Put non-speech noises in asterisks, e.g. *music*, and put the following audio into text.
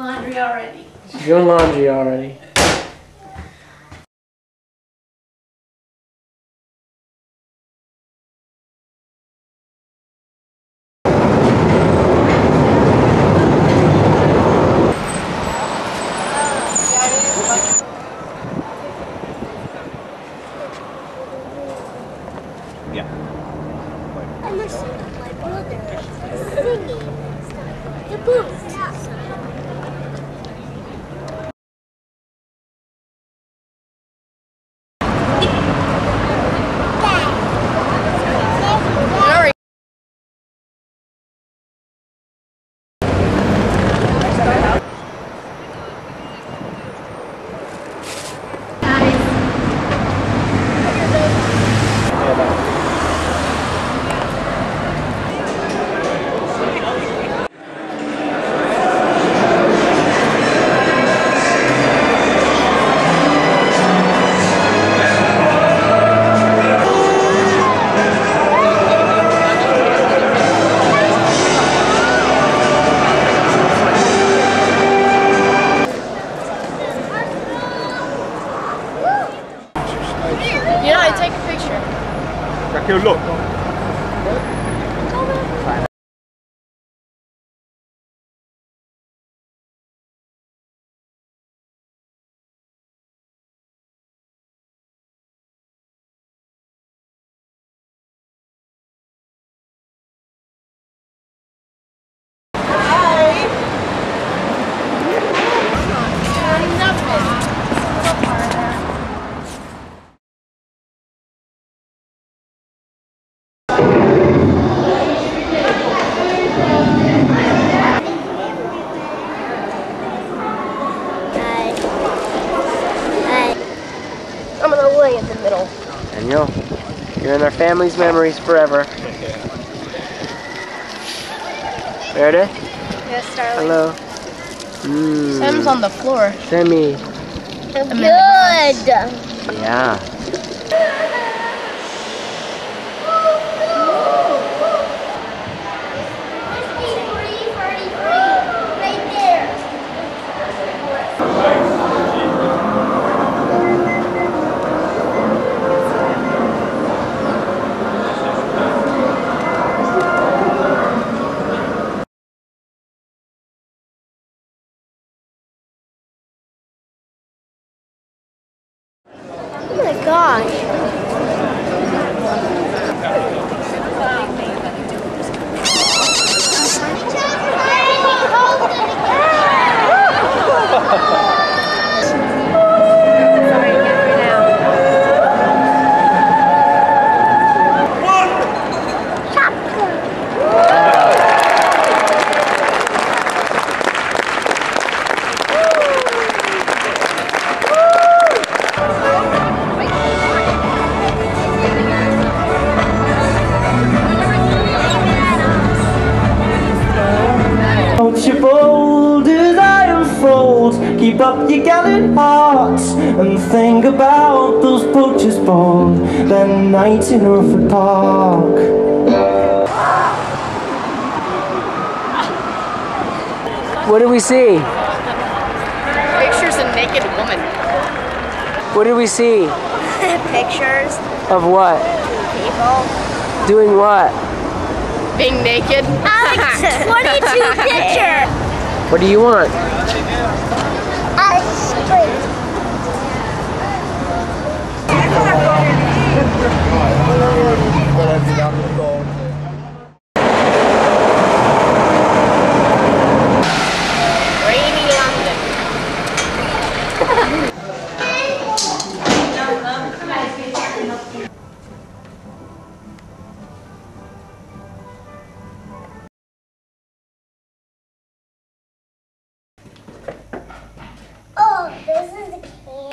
laundry already. She's doing laundry already. Yeah. I'm listening to my brother singing the boots. Aqui, louco. You'll, you're in our family's memories forever. Meredith? Yes, darling. Hello. Mm, Sam's on the floor. Sammy. Good. Yeah. Oh Keep up your gallant hearts And think about those poachers ball Them nights in Norfolk Park What do we see? Pictures a naked woman. What did we see? *laughs* Pictures, Of what? people. Doing what? Being naked. Alex, *laughs* 22 picture. What do you want? *laughs* Ice cream. Oh, this is the can.